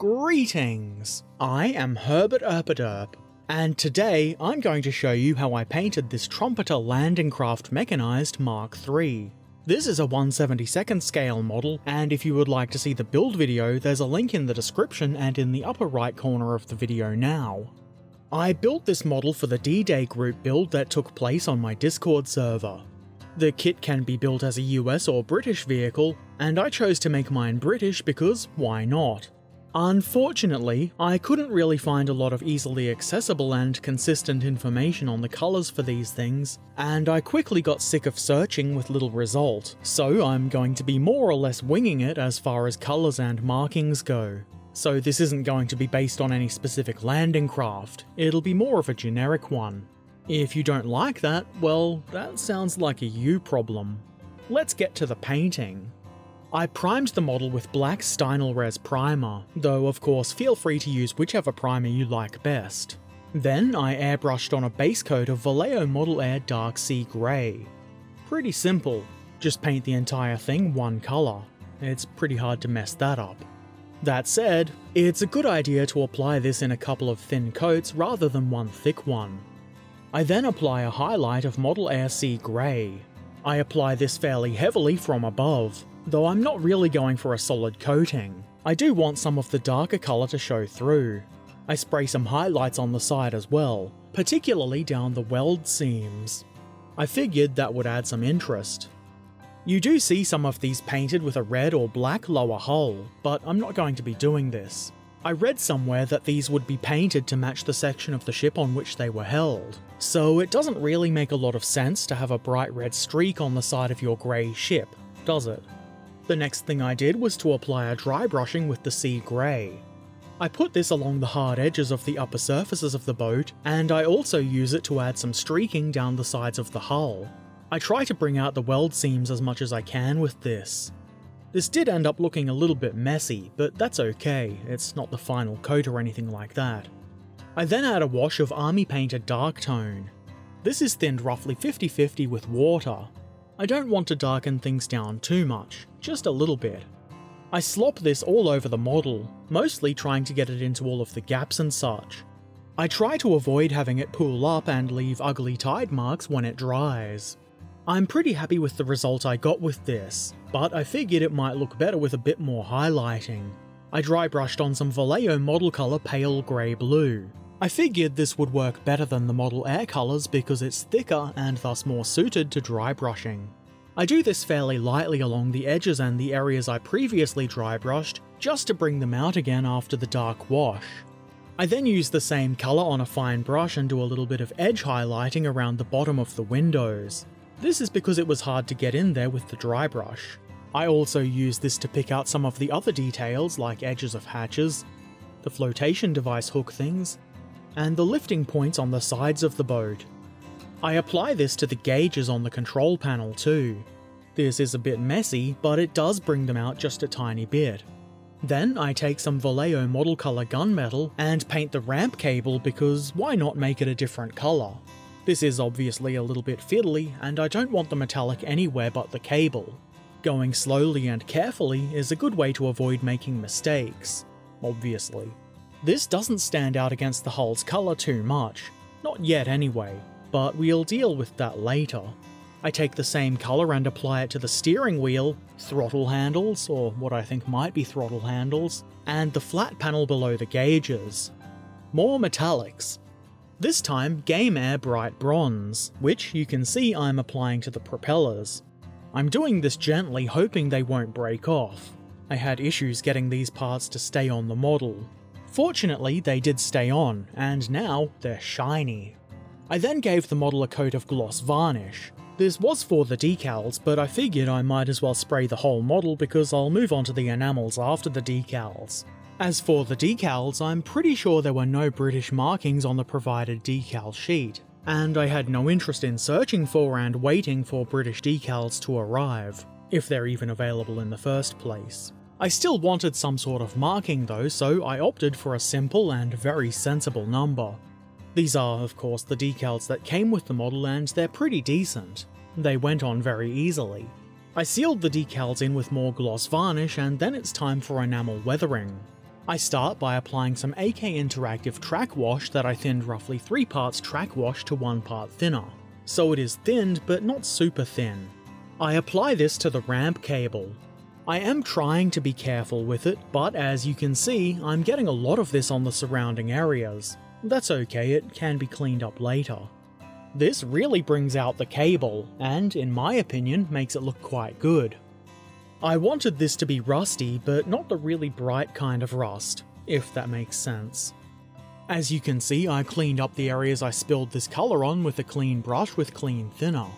Greetings! I am Herbert Erpaderp, and today I'm going to show you how I painted this Trumpeter Landing Craft Mechanized Mark III. This is a 172nd scale model, and if you would like to see the build video, there's a link in the description and in the upper right corner of the video now. I built this model for the D-Day group build that took place on my Discord server. The kit can be built as a US or British vehicle, and I chose to make mine British because why not? Unfortunately, I couldn't really find a lot of easily accessible and consistent information on the colours for these things, and I quickly got sick of searching with little result, so I'm going to be more or less winging it as far as colours and markings go. So this isn't going to be based on any specific landing craft, it'll be more of a generic one. If you don't like that, well, that sounds like a you problem. Let's get to the painting. I primed the model with black Stynylrez primer, though of course feel free to use whichever primer you like best. Then I airbrushed on a base coat of Vallejo Model Air Dark Sea Grey. Pretty simple, just paint the entire thing one colour. It's pretty hard to mess that up. That said, it's a good idea to apply this in a couple of thin coats rather than one thick one. I then apply a highlight of Model Air Sea Grey. I apply this fairly heavily from above, though I'm not really going for a solid coating. I do want some of the darker colour to show through. I spray some highlights on the side as well, particularly down the weld seams. I figured that would add some interest. You do see some of these painted with a red or black lower hull, but I'm not going to be doing this. I read somewhere that these would be painted to match the section of the ship on which they were held, so it doesn't really make a lot of sense to have a bright red streak on the side of your grey ship, does it? The next thing I did was to apply a dry brushing with the sea grey. I put this along the hard edges of the upper surfaces of the boat, and I also use it to add some streaking down the sides of the hull. I try to bring out the weld seams as much as I can with this. This did end up looking a little bit messy, but that's okay, it's not the final coat or anything like that. I then add a wash of Army Painter dark tone. This is thinned roughly 50-50 with water, I don't want to darken things down too much, just a little bit. I slop this all over the model, mostly trying to get it into all of the gaps and such. I try to avoid having it pool up and leave ugly tide marks when it dries. I'm pretty happy with the result I got with this, but I figured it might look better with a bit more highlighting. I dry brushed on some Vallejo model colour pale grey blue. I figured this would work better than the Model Air colours because it's thicker and thus more suited to dry brushing. I do this fairly lightly along the edges and the areas I previously dry brushed, just to bring them out again after the dark wash. I then use the same colour on a fine brush and do a little bit of edge highlighting around the bottom of the windows. This is because it was hard to get in there with the dry brush. I also use this to pick out some of the other details like edges of hatches, the flotation device hook things, and the lifting points on the sides of the boat. I apply this to the gauges on the control panel too. This is a bit messy, but it does bring them out just a tiny bit. Then I take some Vallejo model colour gunmetal and paint the ramp cable because why not make it a different colour? This is obviously a little bit fiddly, and I don't want the metallic anywhere but the cable. Going slowly and carefully is a good way to avoid making mistakes, obviously. This doesn't stand out against the hull's colour too much, not yet anyway, but we'll deal with that later. I take the same colour and apply it to the steering wheel, throttle handles, or what I think might be throttle handles, and the flat panel below the gauges. More metallics. This time Game Air Bright Bronze, which you can see I'm applying to the propellers. I'm doing this gently hoping they won't break off. I had issues getting these parts to stay on the model, Fortunately, they did stay on, and now they're shiny. I then gave the model a coat of gloss varnish. This was for the decals, but I figured I might as well spray the whole model because I'll move on to the enamels after the decals. As for the decals, I'm pretty sure there were no British markings on the provided decal sheet, and I had no interest in searching for and waiting for British decals to arrive, if they're even available in the first place. I still wanted some sort of marking though, so I opted for a simple and very sensible number. These are, of course, the decals that came with the model and they're pretty decent. They went on very easily. I sealed the decals in with more gloss varnish and then it's time for enamel weathering. I start by applying some AK Interactive track wash that I thinned roughly 3 parts track wash to 1 part thinner. So it is thinned, but not super thin. I apply this to the ramp cable. I am trying to be careful with it, but as you can see, I'm getting a lot of this on the surrounding areas. That's okay, it can be cleaned up later. This really brings out the cable, and in my opinion, makes it look quite good. I wanted this to be rusty, but not the really bright kind of rust, if that makes sense. As you can see, I cleaned up the areas I spilled this colour on with a clean brush with clean thinner.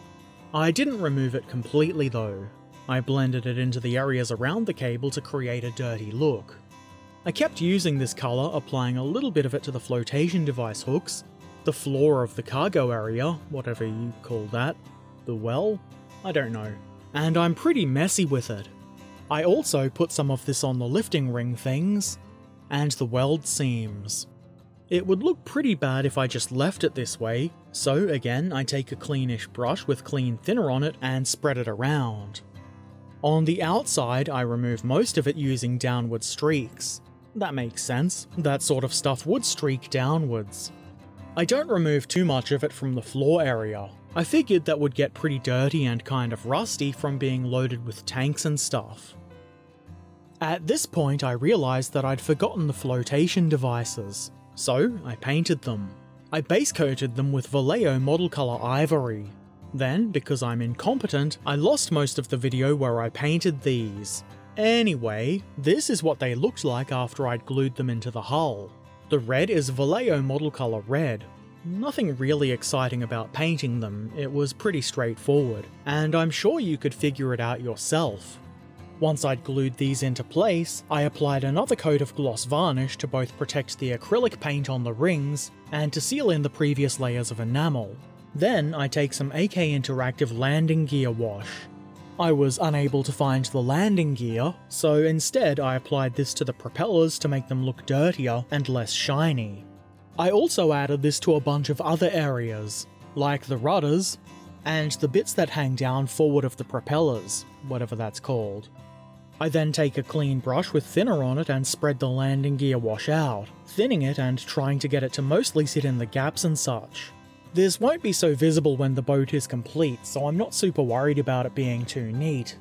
I didn't remove it completely though. I blended it into the areas around the cable to create a dirty look. I kept using this colour, applying a little bit of it to the flotation device hooks, the floor of the cargo area, whatever you call that, the well, I don't know and I'm pretty messy with it. I also put some of this on the lifting ring things, and the weld seams. It would look pretty bad if I just left it this way, so again I take a cleanish brush with clean thinner on it and spread it around. On the outside I remove most of it using downward streaks. That makes sense, that sort of stuff would streak downwards. I don't remove too much of it from the floor area, I figured that would get pretty dirty and kind of rusty from being loaded with tanks and stuff. At this point I realised that I'd forgotten the flotation devices, so I painted them. I base coated them with Vallejo model colour ivory. Then, because I'm incompetent, I lost most of the video where I painted these. Anyway, this is what they looked like after I'd glued them into the hull. The red is Vallejo model colour red, Nothing really exciting about painting them, it was pretty straightforward, and I'm sure you could figure it out yourself. Once I'd glued these into place, I applied another coat of gloss varnish to both protect the acrylic paint on the rings and to seal in the previous layers of enamel. Then I take some AK Interactive landing gear wash. I was unable to find the landing gear, so instead I applied this to the propellers to make them look dirtier and less shiny. I also added this to a bunch of other areas, like the rudders, and the bits that hang down forward of the propellers, whatever that's called. I then take a clean brush with thinner on it and spread the landing gear wash out, thinning it and trying to get it to mostly sit in the gaps and such. This won't be so visible when the boat is complete, so I'm not super worried about it being too neat.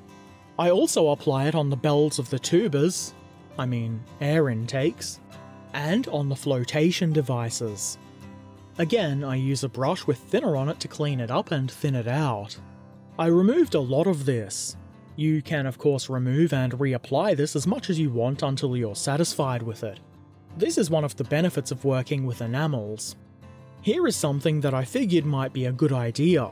I also apply it on the bells of the tubers, I mean air intakes, and on the flotation devices. Again, I use a brush with thinner on it to clean it up and thin it out. I removed a lot of this. You can of course remove and reapply this as much as you want until you're satisfied with it. This is one of the benefits of working with enamels. Here is something that I figured might be a good idea.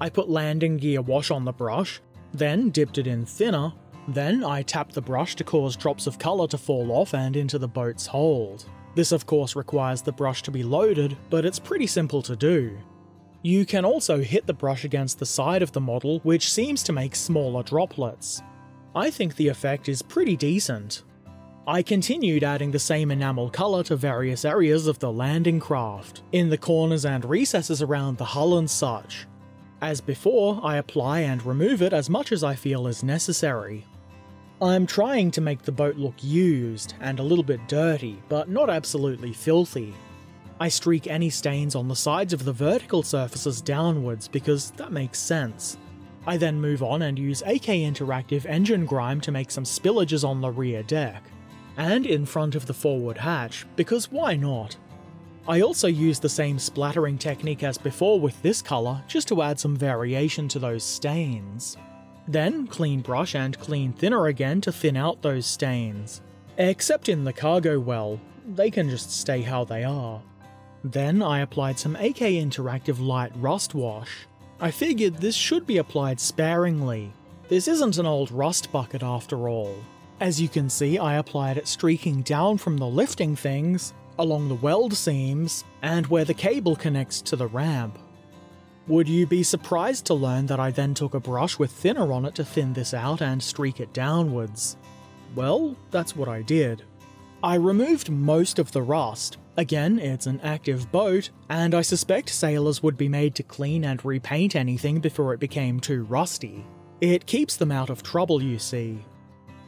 I put landing gear wash on the brush, then dipped it in thinner, then I tap the brush to cause drops of colour to fall off and into the boat's hold. This of course requires the brush to be loaded, but it's pretty simple to do. You can also hit the brush against the side of the model, which seems to make smaller droplets. I think the effect is pretty decent. I continued adding the same enamel colour to various areas of the landing craft, in the corners and recesses around the hull and such. As before, I apply and remove it as much as I feel is necessary. I'm trying to make the boat look used and a little bit dirty, but not absolutely filthy. I streak any stains on the sides of the vertical surfaces downwards because that makes sense. I then move on and use AK Interactive engine grime to make some spillages on the rear deck, and in front of the forward hatch, because why not? I also used the same splattering technique as before with this colour, just to add some variation to those stains. Then clean brush and clean thinner again to thin out those stains. Except in the cargo well, they can just stay how they are. Then I applied some AK Interactive Light Rust Wash. I figured this should be applied sparingly. This isn't an old rust bucket after all. As you can see, I applied it streaking down from the lifting things, along the weld seams, and where the cable connects to the ramp. Would you be surprised to learn that I then took a brush with thinner on it to thin this out and streak it downwards? Well, that's what I did. I removed most of the rust. Again, it's an active boat, and I suspect sailors would be made to clean and repaint anything before it became too rusty. It keeps them out of trouble, you see.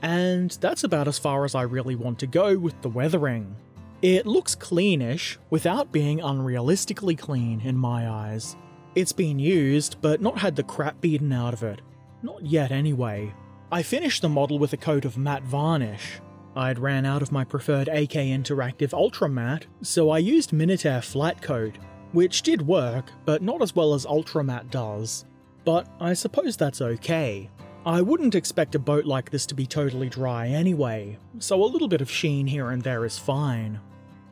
And that's about as far as I really want to go with the weathering. It looks cleanish, without being unrealistically clean in my eyes. It's been used, but not had the crap beaten out of it. Not yet anyway. I finished the model with a coat of matte varnish. I'd ran out of my preferred AK Interactive Ultra Matte, so I used Minitaire Flat Coat, which did work, but not as well as Ultra Matte does. But I suppose that's okay. I wouldn't expect a boat like this to be totally dry anyway, so a little bit of sheen here and there is fine.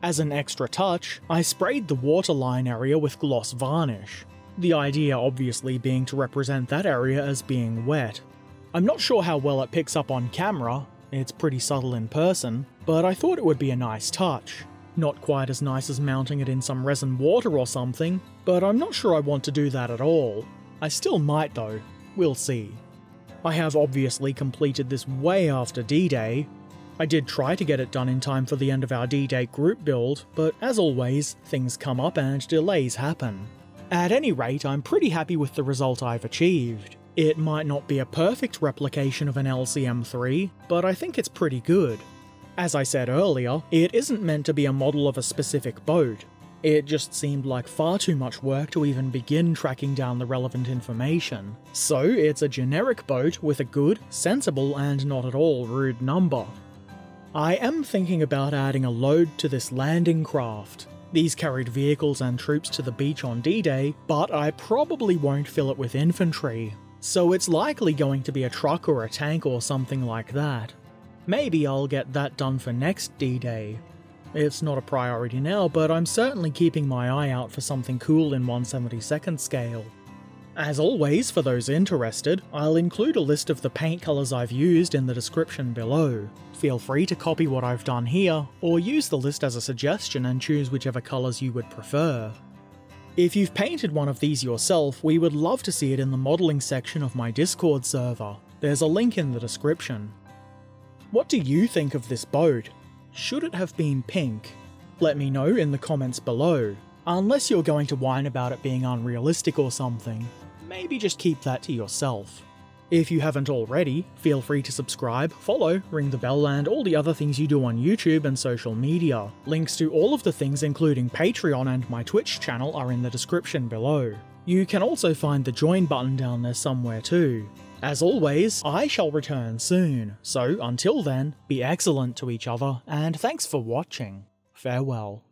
As an extra touch, I sprayed the waterline area with gloss varnish, the idea obviously being to represent that area as being wet. I'm not sure how well it picks up on camera, it's pretty subtle in person, but I thought it would be a nice touch. Not quite as nice as mounting it in some resin water or something, but I'm not sure I want to do that at all. I still might though, we'll see. I have obviously completed this way after D-Day. I did try to get it done in time for the end of our D-Day group build, but as always, things come up and delays happen. At any rate, I'm pretty happy with the result I've achieved. It might not be a perfect replication of an LCM3, but I think it's pretty good. As I said earlier, it isn't meant to be a model of a specific boat. It just seemed like far too much work to even begin tracking down the relevant information. So it's a generic boat with a good, sensible, and not at all rude number. I am thinking about adding a load to this landing craft. These carried vehicles and troops to the beach on D-Day, but I probably won't fill it with infantry, so it's likely going to be a truck or a tank or something like that. Maybe I'll get that done for next D-Day. It's not a priority now, but I'm certainly keeping my eye out for something cool in 172nd scale. As always, for those interested, I'll include a list of the paint colours I've used in the description below. Feel free to copy what I've done here, or use the list as a suggestion and choose whichever colours you would prefer. If you've painted one of these yourself, we would love to see it in the modelling section of my Discord server. There's a link in the description. What do you think of this boat? Should it have been pink? Let me know in the comments below. Unless you're going to whine about it being unrealistic or something maybe just keep that to yourself. If you haven't already, feel free to subscribe, follow, ring the bell, and all the other things you do on YouTube and social media. Links to all of the things, including Patreon and my Twitch channel, are in the description below. You can also find the join button down there somewhere too. As always, I shall return soon, so until then, be excellent to each other, and thanks for watching. Farewell.